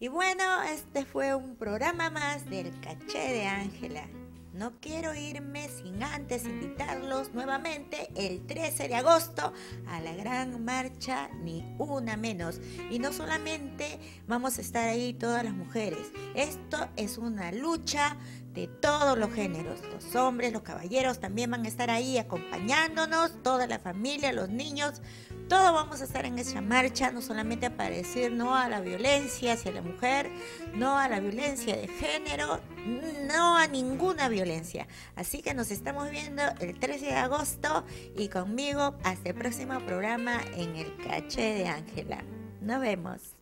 Y bueno, este fue un programa más del caché de Ángela. No quiero irme sin antes invitarlos nuevamente el 13 de agosto a la gran marcha Ni Una Menos. Y no solamente vamos a estar ahí todas las mujeres, esto es una lucha de todos los géneros. Los hombres, los caballeros también van a estar ahí acompañándonos, toda la familia, los niños. Todos vamos a estar en esa marcha, no solamente para decir no a la violencia hacia la mujer, no a la violencia de género, no a ninguna violencia. Así que nos estamos viendo el 13 de agosto y conmigo hasta el próximo programa en el caché de Ángela. Nos vemos.